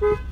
Boop.